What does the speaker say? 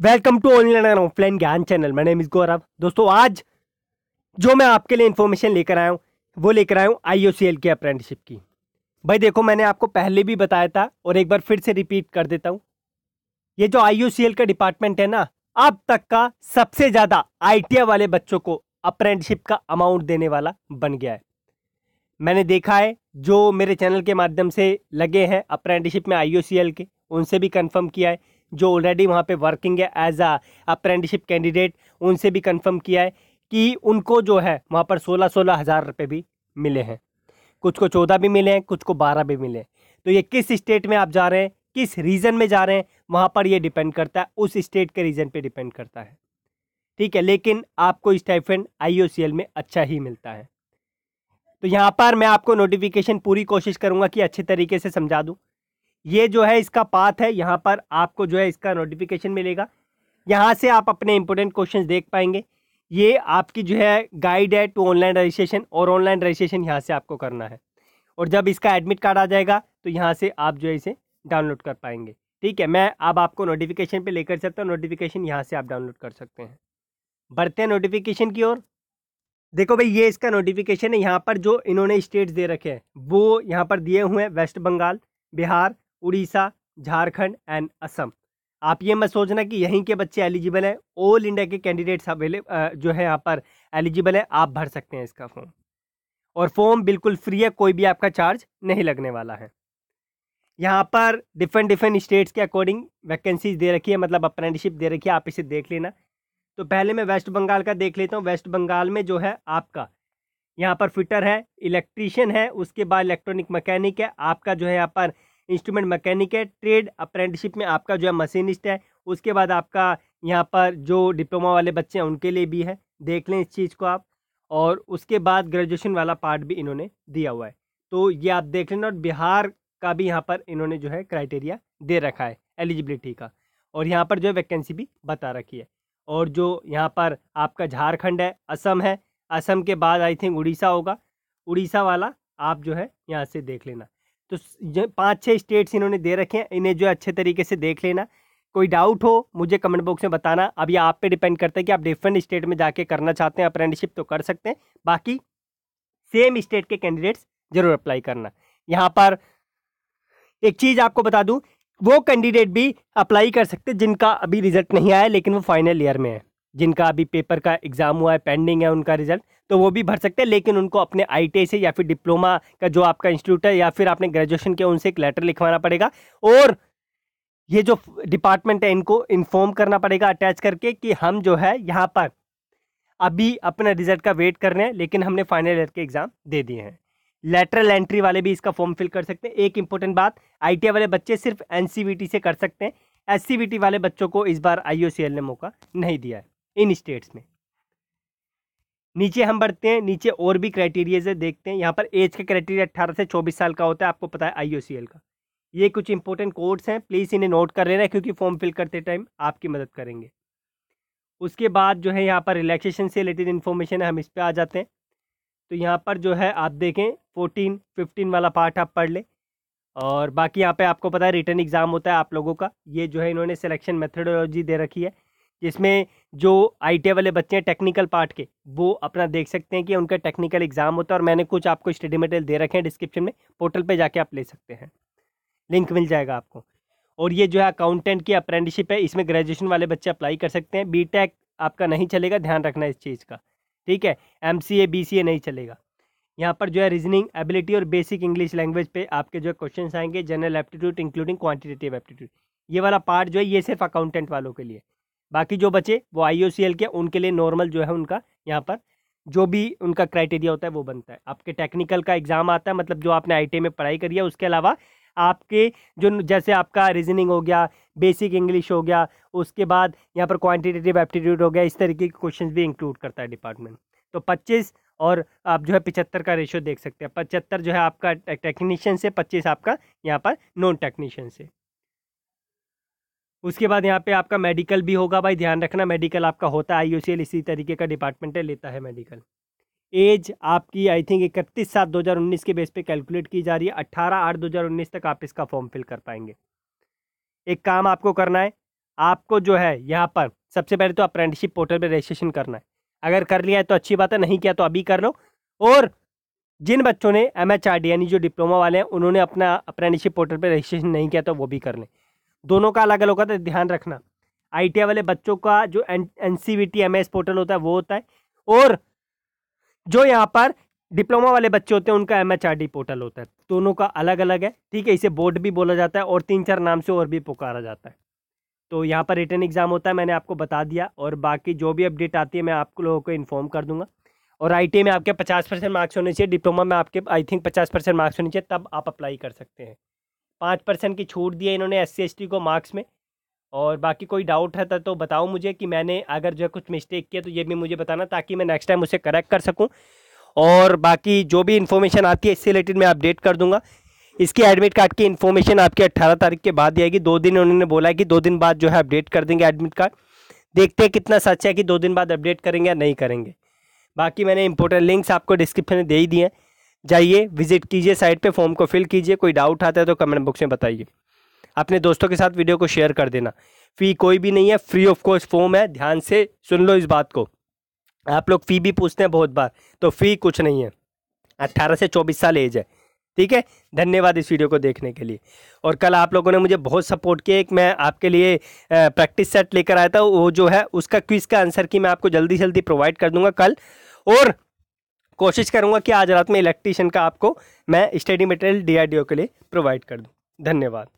Welcome to online and offline Gyan channel. My name is Gaurav दोस्तों, आज जो मैं आपके लिए इन्फॉर्मेशन लेकर आया हूँ, वो लेकर आया हूँ आई की अप्रेंटिसशिप की। भाई, देखो, मैंने आपको पहले भी बताया था और एक बार फिर से रिपीट कर देता हूँ। ये जो आई का डिपार्टमेंट है ना, अब तक का सबसे ज़्यादा आईटीआई वाले बच्चों को अप्रेंटिसशिप का अमाउंट देने वाला बन गया है। मैंने देखा है, जो मेरे चैनल के माध्यम से लगे हैं अप्रेंटिसशिप में आई के, उनसे भी कंफर्म किया है। जो ऑलरेडी वहाँ पे वर्किंग है एज अ अप्रेंटिसिप कैंडिडेट उनसे भी कंफर्म किया है कि उनको जो है वहाँ पर सोलह सोलह हज़ार रुपये भी मिले हैं। कुछ को चौदह भी मिले हैं, कुछ को बारह भी मिले तो ये किस स्टेट में आप जा रहे हैं, किस रीजन में जा रहे हैं, वहाँ पर ये डिपेंड करता है, उस स्टेट के रीजन पे डिपेंड करता है। ठीक है, लेकिन आपको स्टाइफेंड आई में अच्छा ही मिलता है। तो यहाँ पर मैं आपको नोटिफिकेशन पूरी कोशिश करूँगा कि अच्छे तरीके से समझा दूँ। ये जो है इसका पाथ है, यहाँ पर आपको जो है इसका नोटिफिकेशन मिलेगा। यहाँ से आप अपने इंपॉर्टेंट क्वेश्चन देख पाएँगे। ये आपकी जो है गाइड है टू ऑनलाइन रजिस्ट्रेशन और ऑनलाइन रजिस्ट्रेशन यहाँ से आपको करना है। और जब इसका एडमिट कार्ड आ जाएगा तो यहाँ से आप जो है इसे डाउनलोड कर पाएँगे। ठीक है, मैं अब आपको नोटिफिकेशन पे लेकर सकता हूँ। नोटिफिकेशन यहाँ से आप डाउनलोड कर सकते हैं। बढ़ते हैं नोटिफिकेशन की ओर। देखो भाई, ये इसका नोटिफिकेशन है। यहाँ पर जो इन्होंने स्टेट्स दे रखे हैं, वो यहाँ पर दिए हुए हैं वेस्ट बंगाल बिहार उड़ीसा, झारखंड एंड असम। आप ये मत सोचना कि यहीं के बच्चे एलिजिबल हैं। ऑल इंडिया के कैंडिडेट्स अवेलेबल जो है यहाँ पर एलिजिबल है। आप भर सकते हैं इसका फॉर्म और फॉर्म बिल्कुल फ्री है, कोई भी आपका चार्ज नहीं लगने वाला है। यहाँ पर डिफरेंट डिफरेंट स्टेट्स के अकॉर्डिंग वैकेंसीज दे रखी है मतलब अप्रेंटिसशिप दे रखी है। आप इसे देख लेना। तो पहले मैं वेस्ट बंगाल का देख लेता हूँ। वेस्ट बंगाल में जो है आपका, यहाँ पर फिटर है इलेक्ट्रीशियन है, उसके बाद इलेक्ट्रॉनिक मैकेनिक है। आपका जो है यहाँ पर इंस्ट्रूमेंट मैकेनिक है, ट्रेड अप्रेंटिसशिप में आपका जो है मशीनिस्ट है, उसके बाद आपका यहाँ पर जो डिप्लोमा वाले बच्चे हैं, उनके लिए भी है, देख लें इस चीज़ को आप। और उसके बाद ग्रेजुएशन वाला पार्ट भी इन्होंने दिया हुआ है। तो ये आप देख लेना, और बिहार का भी यहाँ पर इन्होंने जो है क्राइटेरिया दे रखा है, एलिजिबिलिटी का। और यहाँ पर जो है वैकेंसी भी बता रखी है। और जो यहाँ पर आपका झारखंड है, असम है, असम के बाद आई थिंक उड़ीसा होगा। उड़ीसा वाला आप जो है यहाँ से देख लेना। तो जो पाँच छः स्टेट्स इन्होंने दे रखे हैं, इन्हें जो है अच्छे तरीके से देख लेना। कोई डाउट हो, मुझे कमेंट बॉक्स में बताना। अब ये आप पे डिपेंड करता है कि आप डिफरेंट स्टेट में जाके करना चाहते हैं, अप्रेंटिसशिप तो कर सकते हैं। बाकी, सेम स्टेट के कैंडिडेट्स ज़रूर अप्लाई करना। यहाँ पर एक चीज़ आपको बता दूँ, वो कैंडिडेट भी अप्लाई कर सकते हैं, जिनका अभी रिज़ल्ट नहीं आया, लेकिन वो फाइनल ईयर में है। जिनका अभी पेपर का एग्ज़ाम हुआ है, पेंडिंग है उनका रिज़ल्ट। तो वो भी भर सकते हैं, लेकिन उनको अपने आई से या फिर डिप्लोमा का जो आपका इंस्टीट्यूट है या फिर आपने ग्रेजुएशन किया, उनसे एक लेटर लिखवाना पड़ेगा। और ये जो डिपार्टमेंट है, इनको इन्फॉर्म करना पड़ेगा अटैच करके कि हम जो है यहाँ पर अभी अपना रिज़ल्ट का वेट कर रहे हैं, लेकिन हमने फाइनल ईयर के एग्ज़ाम दे दिए हैं। लेटरल एंट्री वाले भी इसका फॉर्म फिल कर सकते हैं। एक इंपॉर्टेंट बात आईटीआई वाले बच्चे सिर्फ़ एनसीबीटी से कर सकते हैं। एससीबीटी वाले बच्चों को इस बार IOCL ने मौका नहीं दिया है, इन स्टेट्स में। नीचे हम बढ़ते हैं, नीचे और भी क्राइटेरिया है, देखते हैं। यहाँ पर एज का क्राइटेरिया अट्ठारह से चौबीस साल का होता है, आपको पता है आईओसीएल का। ये कुछ इंपॉर्टेंट कोड्स हैं प्लीज़ इन्हें नोट कर लेना क्योंकि फॉर्म फिल करते टाइम आपकी मदद करेंगे। उसके बाद जो है यहाँ पर रिलैक्सेशन से रिलेटेड इन्फॉर्मेशन है, हम इस पर आ जाते हैं। तो यहाँ पर जो है आप देखें फोर्टीन फिफ्टीन वाला पार्ट आप पढ़ लें। और बाकी यहाँ पे आपको पता है रिटर्न एग्ज़ाम होता है आप लोगों का। ये जो है इन्होंने सिलेक्शन मेथडोलॉजी दे रखी है। जिसमें जो आईटी वाले बच्चे हैं टेक्निकल पार्ट के, वो अपना देख सकते हैं कि उनका टेक्निकल एग्ज़ाम होता है और मैंने कुछ आपको स्टडी मटेरियल दे रखे हैं डिस्क्रिप्शन में पोर्टल पे जाके आप ले सकते हैं। लिंक मिल जाएगा आपको। और ये जो है अकाउंटेंट की अप्रेंटिसशिप है, इसमें ग्रेजुएशन वाले बच्चे अप्लाई कर सकते हैं। बी आपका नहीं चलेगा, ध्यान रखना इस चीज़ का। ठीक है? M C A B C ए नहीं चलेगा। यहाँ पर जो है रीजनिंग एबिलिटी और बेसिक इंग्लिश लैंग्वेज पे आपके जो क्वेश्चन आएँगे general aptitude including quantitative aptitude ये वाला पार्ट जो है, ये सिर्फ़ अकाउंटेंट वालों के लिए। बाकी जो बचे, वो IOCL के, उनके लिए नॉर्मल जो है उनका, यहाँ पर, जो भी उनका क्राइटेरिया होता है, वो बनता है। आपके टेक्निकल का एग्ज़ाम आता है मतलब जो आपने आई में पढ़ाई करी है, उसके अलावा आपके जो जैसे आपका रीजनिंग हो गया बेसिक इंग्लिश हो गया, उसके बाद यहाँ पर क्वान्टिटेटिव एप्टीट्यूड हो गया, इस तरीके के क्वेश्चन भी इंक्लूड करता है डिपार्टमेंट तो पच्चीस और आप जो है पिचहत्तर का रेशियो देख सकते हैं। पचहत्तर जो है आपका टेक्नीशियन से, पच्चीस आपका यहाँ पर नॉन टेक्नीशियन से। उसके बाद यहाँ पे आपका मेडिकल भी होगा भाई, ध्यान रखना मेडिकल आपका होता है आई इसी तरीके का डिपार्टमेंट है, लेता है मेडिकल एज आपकी आई थिंक इकतीस सात दो हज़ार उन्नीस के बेस पे कैलकुलेट की जा रही है अट्ठारह आठ दो हज़ार उन्नीस तक आप इसका फॉर्म फिल कर पाएँगे। एक काम आपको करना है, आपको जो है यहाँ पर सबसे पहले तो अप्रेंटिसशिप पोर्टल पर रजिस्ट्रेशन करना है। अगर कर लिया है तो अच्छी बात है, नहीं किया तो अभी कर लो। और जिन बच्चों ने एम एच आर डी यानी जो डिप्लोमा वाले हैं, उन्होंने अपना अप्रेंटिसशिप पोर्टल पर रजिस्ट्रेशन नहीं किया तो वो भी कर लें। दोनों का अलग अलग होता है ध्यान रखना। आई वाले बच्चों का जो N C T M S portal होता है, वो होता है। और जो यहाँ पर डिप्लोमा वाले बच्चे होते हैं, उनका M H R D portal होता है। दोनों का अलग अलग है, ठीक है, इसे बोर्ड भी बोला जाता है और तीन चार नाम से और भी पुकारा जाता है। तो यहाँ पर रिटर्न एग्ज़ाम होता है, मैंने आपको बता दिया, और बाकी जो भी अपडेट आती है, मैं आप लोगों को इन्फॉर्म कर दूँगा। और आईटीए में आपके पचास परसेंट मार्क्स होने चाहिए डिप्लोमा में आपके आई थिंक पचास परसेंट मार्क्स होने चाहिए, तब आप अप्लाई कर सकते हैं। पाँच परसेंट की छूट दी है इन्होंने एस सी को मार्क्स में। और बाकी कोई डाउट है तो बताओ मुझे कि मैंने अगर जो है कुछ मिस्टेक किया तो ये भी मुझे बताना ताकि मैं नेक्स्ट टाइम उसे करेक्ट कर सकूँ। और बाकी जो भी इन्फॉर्मेशन आती है इससे रिलेटेड मैं अपडेट कर दूँगा। इसकी एडमिट कार्ड की इन्फॉर्मेशन आपकी अट्ठारह तारीख के बाद आएगी। दो दिन उन्होंने बोला है कि दो दिन बाद जो है अपडेट कर देंगे एडमिट कार्ड। देखते हैं कितना सच है कि दो दिन बाद अपडेट करेंगे या नहीं करेंगे। बाकी मैंने इंपॉर्टेंट लिंक्स आपको डिस्क्रिप्शन में दे ही दिए जाइए विज़िट कीजिए साइट पे फॉर्म को फिल कीजिए, कोई डाउट आता है तो कमेंट बॉक्स में बताइए। अपने दोस्तों के साथ वीडियो को शेयर कर देना। फ़ी कोई भी नहीं है फ्री ऑफ़ कॉस्ट फॉर्म है, ध्यान से सुन लो इस बात को। आप लोग फ़ी भी पूछते हैं बहुत बार तो फ़ी कुछ नहीं है। अट्ठारह से चौबीस साल एज है, ठीक है? धन्यवाद इस वीडियो को देखने के लिए। और कल आप लोगों ने मुझे बहुत सपोर्ट किया, एक मैं आपके लिए प्रैक्टिस सेट लेकर आया था, वो जो है, उसका क्विज़ का आंसर की मैं आपको जल्दी जल्दी प्रोवाइड कर दूँगा कल। और कोशिश करूँगा कि आज रात में इलेक्ट्रीशियन का आपको मैं स्टडी मटेरियल डी के लिए प्रोवाइड कर दूँ। धन्यवाद।